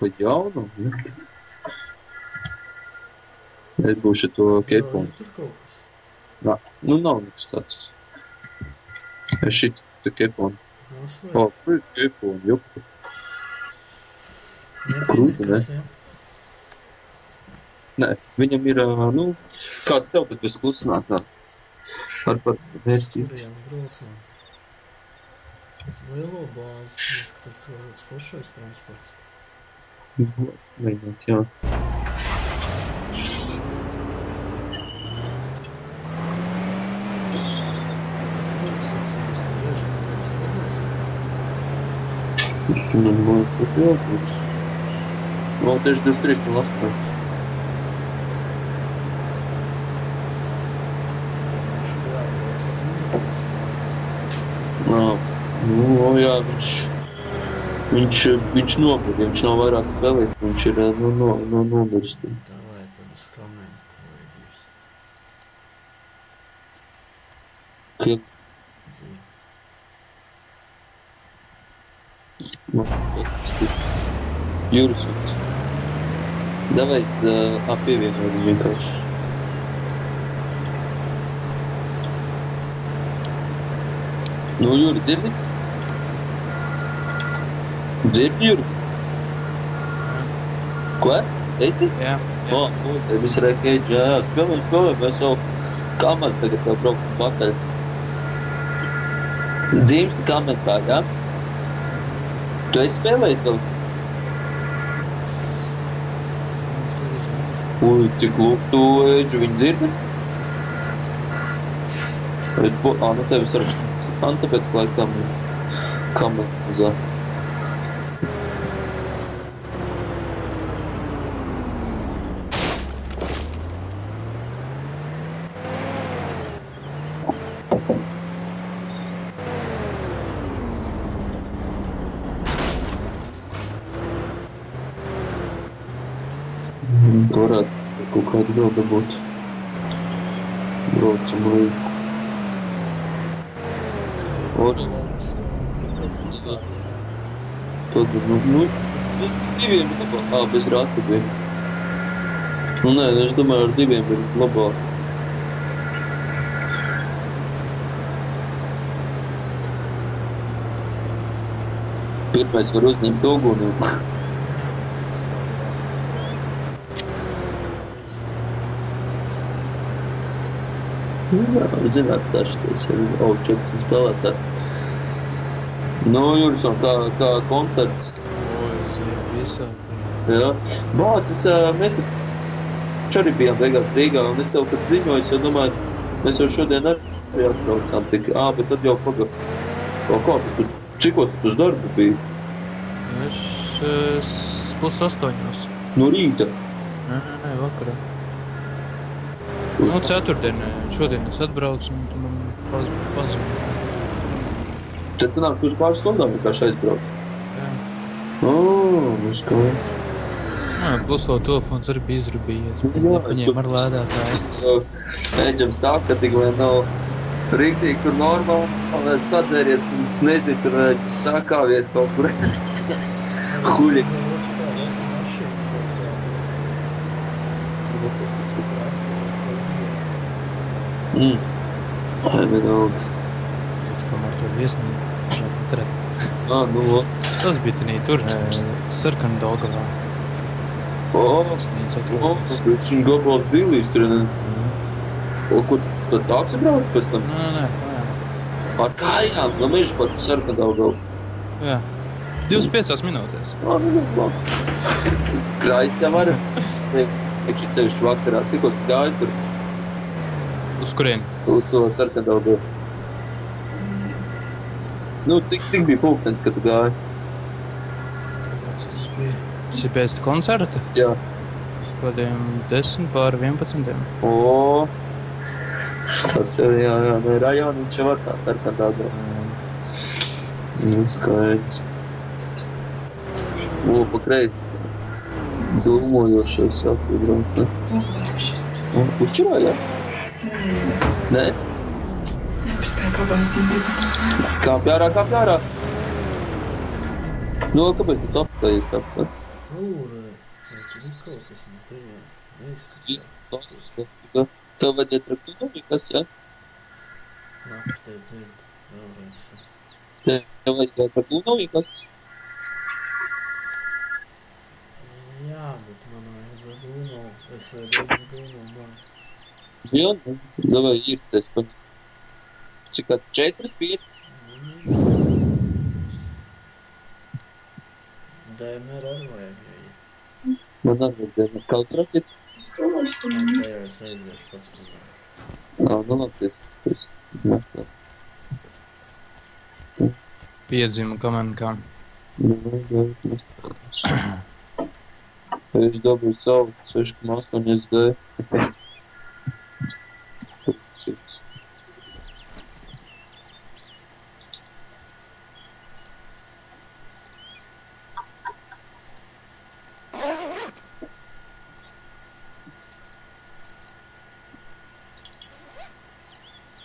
Pa jaunu? Ja? Es būšu to Jā, keponu. ir tur kaut kas. Nā, nu nav nekas tāds. Es šit te keponu. Nosvērt. O, pēc keponu, jupu. Nebija krūti, nekas, ja? Nē, viņam ir, ā, nu, kāds tev, bet bez klusināt tā. Ar pats tur Uz mērķi. kuriem braucam? Uz lielo bāzi, viņš tur tāds foršais transports. Mēģināt, jā. Cik pulkstens mums tur ir, ka mums nebūs? Viņš man māc ar pildus. Vēl tieši 23 jā, viņš, viņš, viņš nobur, ja viņš nav vairāk spēlējis, tad viņš ir, ā, nu, no, no, nobirs. Davai tad uz kamēnu, ko vajadzīs. Ka, Dzīvi. nu, Jūras vārds. Davai es uh, apievienoju vienkārši. Nu, Jūri? Ko? Esi? Jā, O, nu, te viss rekeģi, jā, spēlējam, spēlējam, mēs jau kā maz tagad vēl brauksim pakaļ. Dzīves tu kamentā, jā? Tu esi spēlējis vēl? Ui, cik lūk, tu eģu viņu dzirdi? Es. Ā, nu tevis ar... Man tāpēc, ka laikam kamerā. Varētu kaut kādu vēl dabūt. Braucam līdzi. Ot. Tad, nu, nu, diviem labāk. Ā, bez rāta bija. Nu, nē, es domāju, ar diviem ir labāk. Pirmais var uzņemt uguni. Tad stāvās. Jā, zināt, tas ir aučets spēlētāji. Nu, Jurisam, kā, kā koncerts. visā. Jā, Bācis, mēs taču arī bijām beigās Rīgā, un es tev pat ziņoju, jo domāju, mēs jau šodien arī atbraucām tik, ā, bet tad jau paga. O, kā, tu, cikos tu uz darbu biji? Es, es pus astoņos. No rīta. Nē, nē, nē, vakarā. Uz... Nu, ceturtdienā. Šodien es atbraucu un tu man paz- pazvanīji. Tad sanāk, tu uz pāris stundām vienkārši aizbrauc. Jā. O, nu skaidrs. Nē, plus vēl telefons arī bija izrubījies. Jā, Viņiem ar lēdātāju. Es jau mēģinām sākt, ka tik vai nav rīktīgi, kur normāli, sadzēries, un es nezinu, tur sakāvies kaut kur. Huļi. Tad kamēr to viesnīcu atrada. Ā, nu, o. Tas bija tenī tur, sarkana Daugavā. o, viņš ir globāls bīlīs, tur, ne? O, kur tad tāksi brauc pēc tam? Nē, nē, jā. Ar kājām, no meža par sarkanu daudz. jā. 25 minūtēs. Ā, nu, nu, labi. Krājs jau var. Iekšķi ceļš vakarā, cikos tu gāji tur, Uz kurien? uz to sarkanu. Nu, cik, cik bija pulkstenis, kad tu gāji? Tas bija. Tas ir pēc koncerta. Jā. Kādiem 10 pār 11. O, tas jau, jā, jā, ne rajoni viņš jau var tā sarkanu daudz. Nu, skaidrs. O, pa kreisi. Dūmojošais apvienojums, ne? Uzčurā, jā? Nē? Kāpj ārā, kāpj ārā. Nu, kāpēc tu apstājies tāpat? Jūra, vai tur ir kaut kas no tevis? Neizskatās. ka tev vajadzēja traktu nekas, ja? Labi, tev dzird. Vēlreiz. Tev vajadzēja traktu nekas. Jā, bet man vajag zagūno. Es vajag zagūno man. Jā, nu, davai ir tas. pa- Cik kā 4, 5? DMR arī vajag. ja Man arī vajadzēja kaut kā citu. Man te jau es aiziešu pats man. Ā, nu labi, tas. tas. Nu, tā. Piedzima kamenkā. Nu, nu, nu, mēs tā. Viņš dabūja savu 6,8 SD. Cits.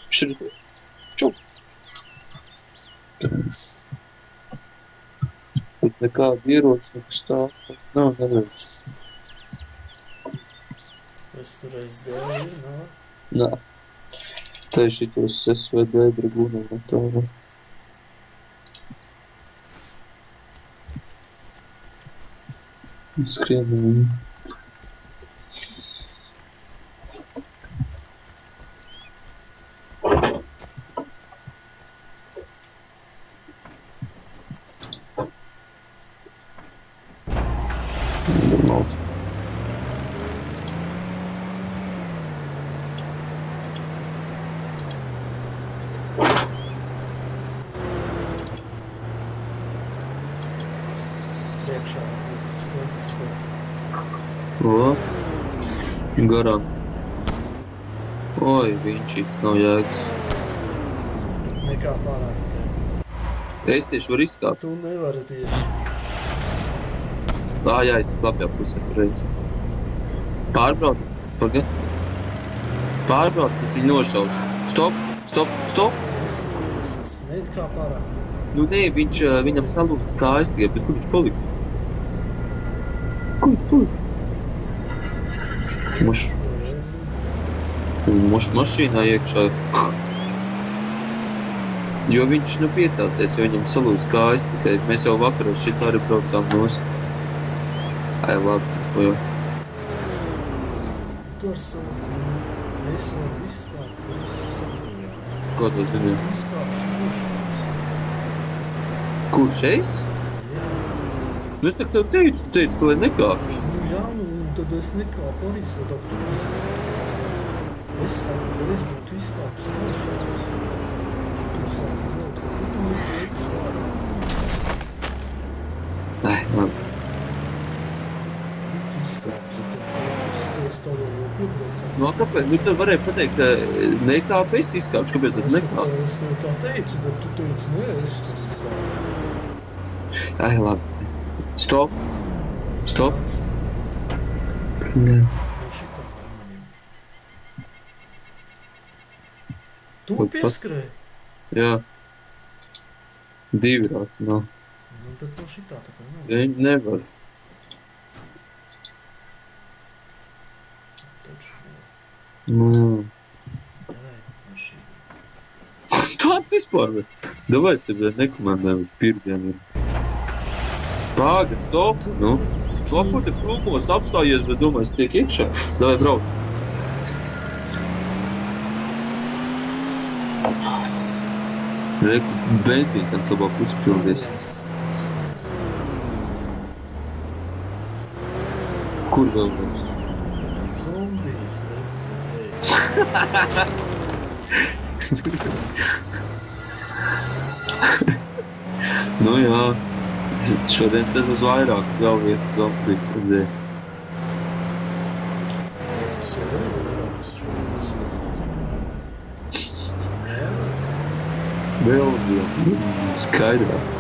Šeit. Čau. Tur nekāda ieroča, kas stāv. Nav neviens. Es tur aizdēju, nav. Nā. Tā ir šitos SVD dragūna motoru. Skrien viņi. Nav. Priekšā uz 11. O, garām. Oi, viņš īsti nav jēgas. Nekā pārā tikai. Es tieši varu izkāpt. Tu nevari tieši. Ā, jā, es esmu labajā pusē, redzu. Pārbrauc, pagaid. Pārbrauc, es viņu nošaušu. Stop, stop, stop. Es, es, es nekā pārā. Nu, nē, viņš, viņam salūtas kājas tikai, bet kur viņš palika? Kur viņš palika? Muš, muš mašīnā iekšā. Jo viņš nu piecāsies, jo viņam salūtas kājas tikai. Mēs jau vakaros šitā arī braucām nos. Ai, labi, jo. Tu ar savu. Es varu izskāpt, tu sabojā. Ko tu zini? Tu izkāpsi nošaus. Kurš es? Jā. Nu, es tak tev teicu, tu teici, ka lai nekāpj. Tad es nekāpu arī sadāk tu izkāptu. Es saku, ka es būtu izkāpis nošaus. Tad tu sāki braukt, ka tu tu liek svārā. Ai, labi. Tu izkāpis, tad es tev jau piebraucām. Nu, a kāpēc? Nu, tad varēja pateikt, ka nekāp es izkāpšu, kāpēc tad nekāp? tev, es tev tā teicu, bet tu teici, nē, es tur nekāpu. Ai, labi. Stop. Stop. Kāds Maņem. Tu pieskrēji? Jā. Divi rāds nav. Nu, bet no šitā tā kā nav. Viņi nevar. Taču, jā. Nu. Davai, mašīna. Tāds vispār. vai? Davai, tev nekomandējam pirmdienu. Pāga, stop. Nu. kur te krūmos apstājies, bet domāju, es tiek iekšā. Davai, brauc. Reku, benzīna tam labāk uzpildies. Kur vēl būs? Zombijas, reku, Nu jā. Es Šodien es esmu vairākas vēl vietas zombijas redzējis. Tas jau arī vairākas šodien esmu redzējis. Jā, bet Vēl viens. Skaidrāk.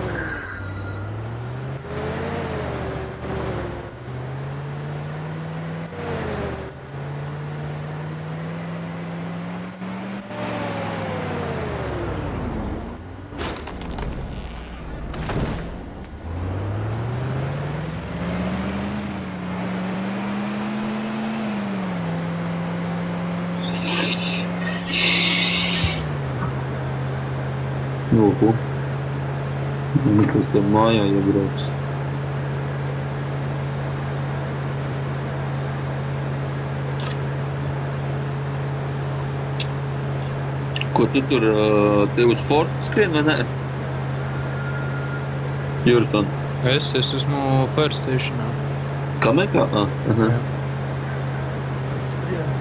Oho. Nekas tev mājā iebrauc. Ko tu tur, ā, tev uz sporta skrien vai nē? Jurson, Es, es esmu Fire Stationā. kamekā? Ah, aha. Jā. Tad skrien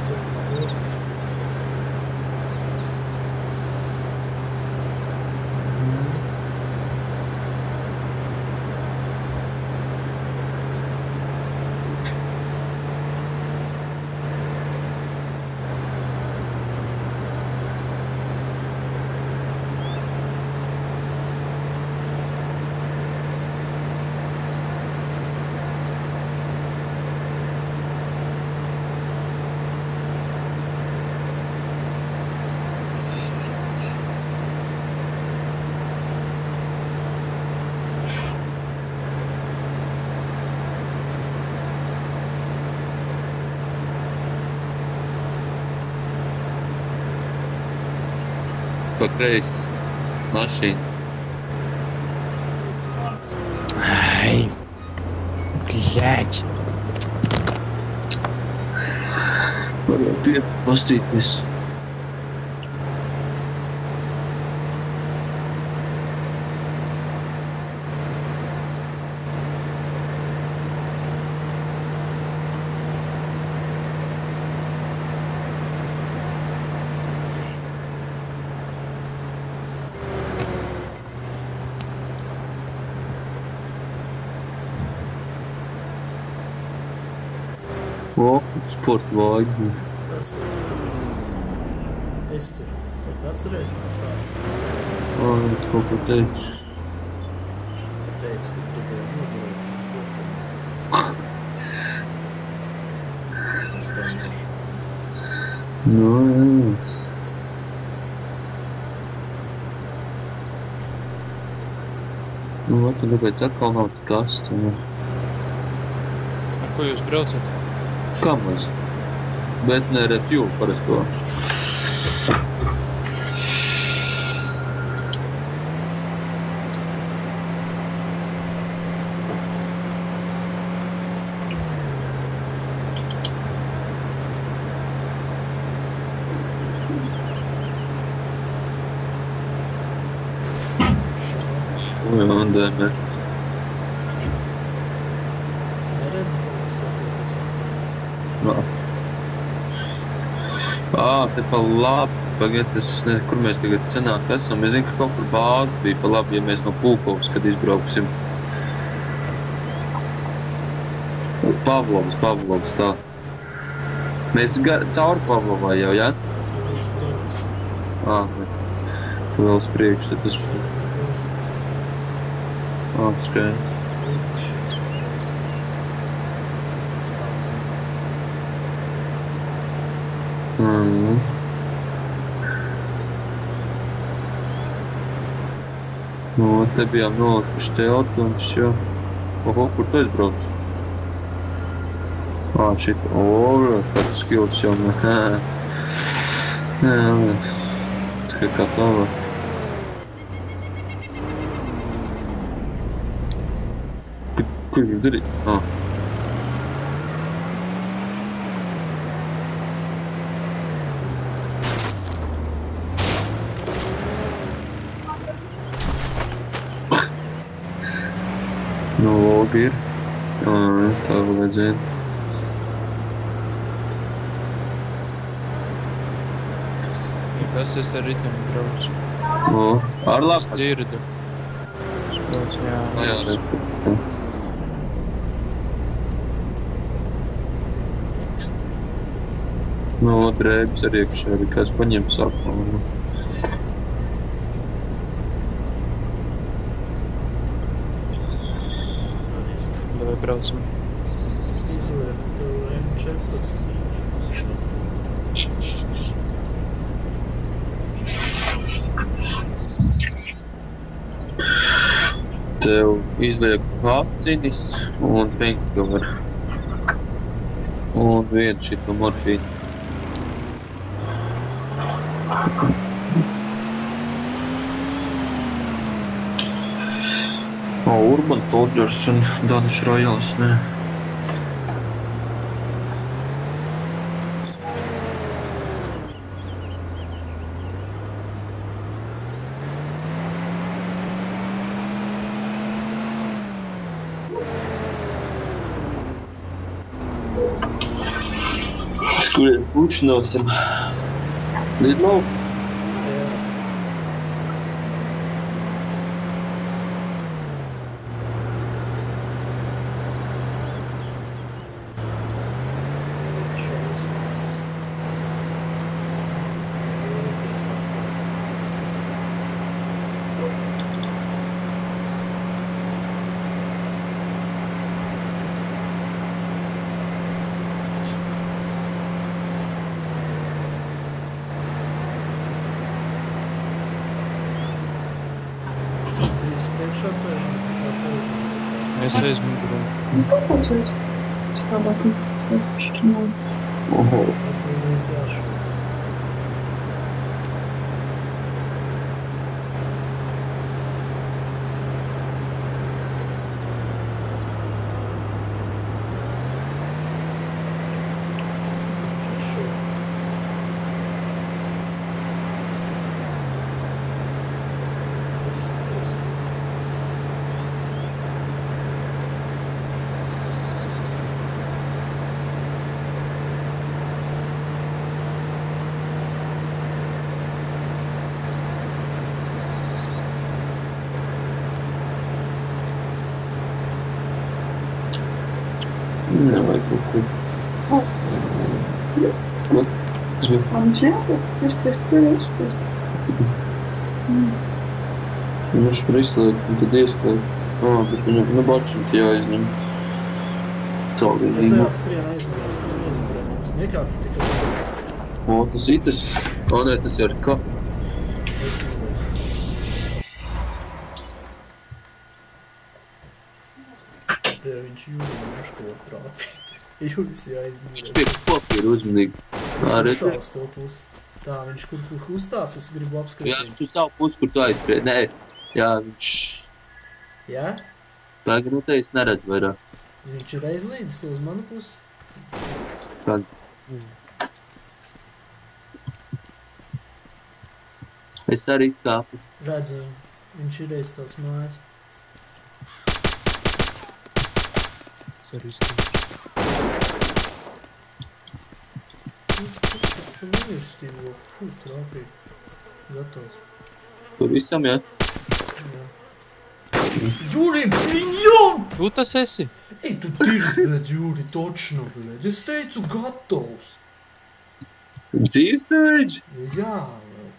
Pa kreisi. Mašīna. Ай, блядь. Varētu pie O, sporta vāģi. Tas es tur. Es tur. Kāds reiz nesāku. Ā, es kaut ko teicu. Teicu, ka gribēju nobraukt. Ko tu? Tas tā būs. Nu, jā. Nu, vat, un tāpēc atkal nav tik astu. Nu. Ar ko jūs braucat? Kā mēs? Bet ne review parasto. Šādi. Jā, un dēmē. Neredz to skatoties. Nā. Ā, te pa labi. Pagaiet, es ne, kur mēs tagad senāk esam. Es zinu, ka kaut kur bāze bija pa labi, ja mēs no Pūkovas, kad izbrauksim. Pavlovs, Pavlovs, tā. Mēs gar, cauri Pavlovai jau, jā? Ā, bet tu vēl uz priekšu, tad tas... Ā, skaidrs. Mm. Nolikuši telti un šo. Oho, kur tu aizbrauc? Ā, šit, o, kāds skills jau, ne, hē. Jā, bet, tikai kā tālāk. Kur- Kur jūs darīt? Ā. Logi ir. Jā, tā vēl vajadzētu. Kas es ar riteni braucu? O, ar Es labu. dzirdu. Es braucu, jā. Jā, re. Nu, drēbes arī iekšā arī kāds paņem sākumā. Nu. Es tad darīsim. Lai braucam. Izlieku tev M14. Tev izliek asinis un painkiller. Un vienu šito morfīnu. Urban Soldiers un Danish Royals, nē. Kurien pušināsim? Lidlau? Tas bija Man jābūt, es tieši tur uzspēst. Viņš tur izslēgt, un tad ieslēgt. Ā, bet viņam, nu, bačam jāizņem. Tā viņa. Redzējāt, skrien aizmugurē, skrien aizmugurē mums. Nekāp tikai O, tas ir tas. O, nē, tas ir kā. es izlieku. Pie viņš jūri muško trāpīt. Jūris Viņš jāizmugurē. pie papīra uzmanīgi. Es Ā, uz redz? šaus to pusi. Tā, viņš kur, kur kustās, es gribu Jā, apskatīt. viņš uz tavu pusi, kur tu aizskrien. Nē, jā, viņš... Jā? Vajag, nu, te es neredzu vairāk. Viņš ir aizlīdis to uz manu pusi. Kad... Es arī skāpu. Redzu. Viņš ir aiz tās mājas. Es arī skatos. Nu, Tas tas pa mīlestību. Fū, trāpīt. Gatavs. Tur visam, jā. Jūri, piņjum! Tu tas esi? Ej, tu tirs, blēd, Jūri, točno, blēd. Es teicu gatavs. Dzīvestāģi? Jā,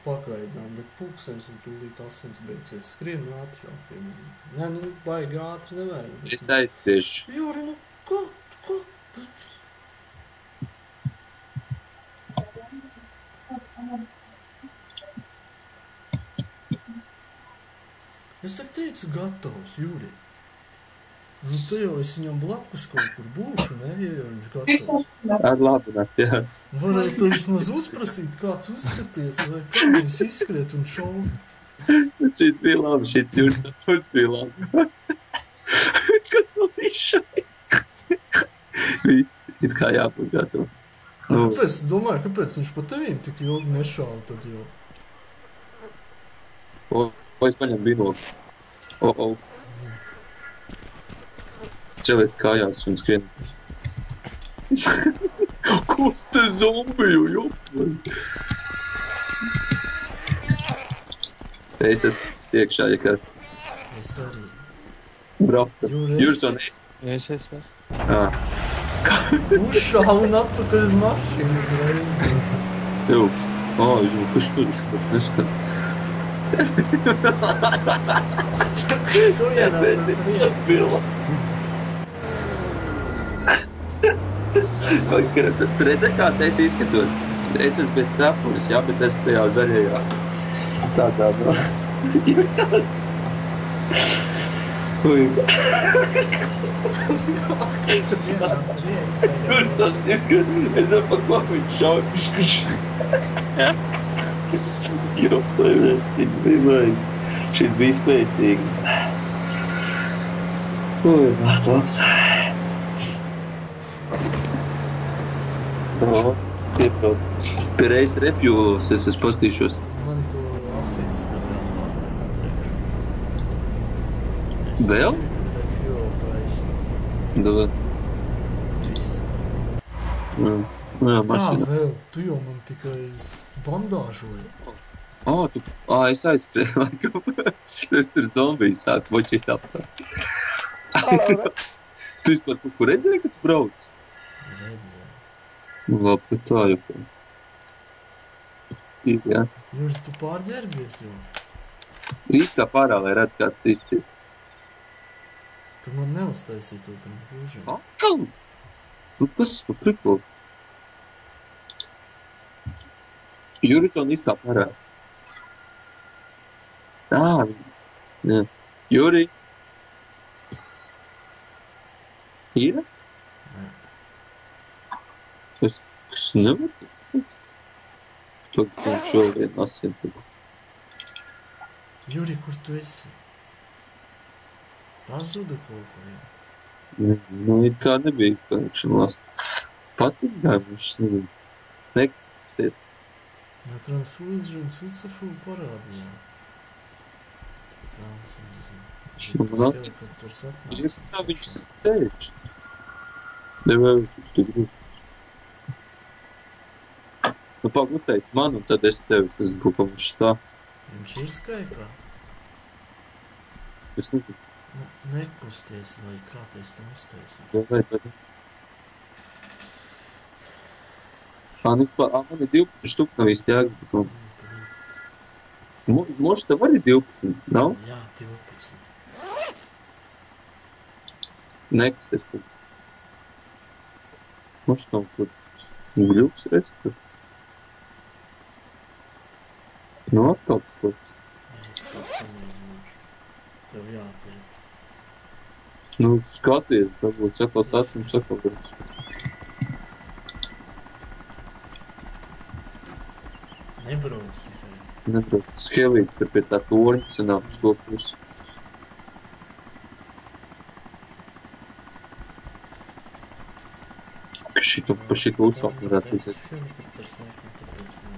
pagaidām, bet pulkstens un tūlīt asins beigsies. Skrien ātri jau pie manī. Nē, nu, baigi ātri nevajag. Es aizspiežu. Jūri, nu, ko, ko? Es tak teicu gatavs, Jūri. Nu, te jau es viņam blakus kaut kur būšu, ne, ja jau viņš gatavs. Ar labu nakti, jā. Varētu vismaz uzprasīt, kāds uzskaties, vai kā viņš izskriet un šaubt. Šeit bija labi, šeit jūras atpūš bija labi. Kas man izšai? Viss, it kā jābūt gatavam. Nu, Kāpēc, tu domāju, kāpēc viņš pa tevīm tik ilgi nešauj tad jau? o, o, es paņemu binokli. O, o. Čelies kājās un skrien. Kus te zombiju, jopu? Es esmu stiekšā, ja kas. Es arī. Brauca. Jūras. Un es. Es esmu. Ā, Uzšāva un atpakaļ uz mašīnu uzreiz. jū. Ā, jū, kas tur? Bet neskat. Ko ienāca? Bila. Tu tu redzēji, kā es izskatos? Es esmu bez cepures, jā, bet es tajā zaļajā. Tā tā, no. Jūtas. Ui, tur sats izskat. Es zinu, pa ko viņš šauj. Tiš, tiš. Jo, šis bija vajag. Šis bija spēcīgi. Ui, Vāclavs. O, piebrauc. Pie reizes refjūs es esmu pastīšos. Man to asins tev jāpārliek papriekš. Es Vēl? Refuel taisu. Davai. Viss. Jā, Nu jā Kā mašīna. vēl? Tu jau man tikai z bandāžoji. Ā, tu, ā, es aizskrēju laikam. es tur zombiju sāku močīt apkārt. tu vispār kaut kur redzēji, ka tu brauc? Redzēju. Labi, tā jau. Jā. Juris, tu pārģērbies jau. Īsti kā pārā, lai redz, kāds tu izties. Tu man neuztaisīji to tam fusion. Akal! Nu, kas pa prikolu? Juris un īsti kā pārā. Tā, jā. Juri. Ir? Nē. Es, es nevaru tas. Tad tam šodien asins. Juri, kur tu esi? Pazuda kaut kur jau. Nezinu, nu, it kā nebija konekšana last. Pats izgājuši, nezinu. Nekusties. Ja transfusion sucafu parādījās. Tā kā es nezinu. Nu, Tas man helikopters Ir atnāks. kā viņš sēž. Nevar, tu grūst. Nu, pagustais man, un tad es tevi, tas būtu kaut kas tā. Viņš ir skaipā. Es nezinu, Nu, nekusties, lai kā tu esi tam uztaisīju. vai vai vai. Ā, nu, vispār, ā, man ir 12 štuks nav īsti jēgas, bet, nu, mo- možda tev arī 12, nav? Jā, 12. Nekusties. tad. Možda nav tur gļuks rest. tur. Nu, atkal tas pats. Jā, es pats pamēģināšu. Tev jātiek. Nu, skaties, varbūt sakals esmu sakals. Nebrauc tikai. Nebrauc, skelīts, ka pie tā torņa sanāk uz to pusi. Šito, pa šito uzšaukt varētu iziet. helikopters laikam tāpēc ne.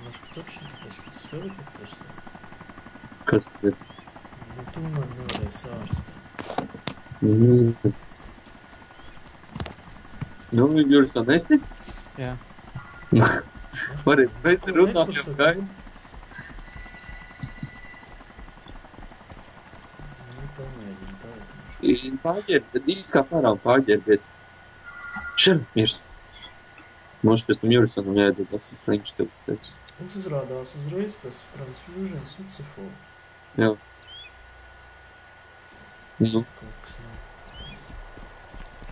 Может, точно tāpēc, ka tas helikopters tā? Kas tad ir? Nu, tu man nevarēji sārstēt. Nezinu. Nu, Juris, tā nesi? Jā. Vari, mēs Ko runājam, nepasaki? kā? Nu, pamēģini tagad. Pārģērb, tad īsti kā pārām pārģērbies. Šim ir. Možda pēc tam Jurisonam jādod esmu sliņš tev uzteicis. Mums uzrādās uzreiz tas transfusion sucifo. Jā. Nu, Kaut kas nav.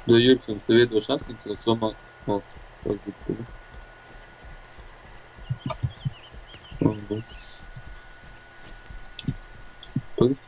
Do Jurčevs tev iedošu asinsvads, domā, no, pazīt, kad. Pagad.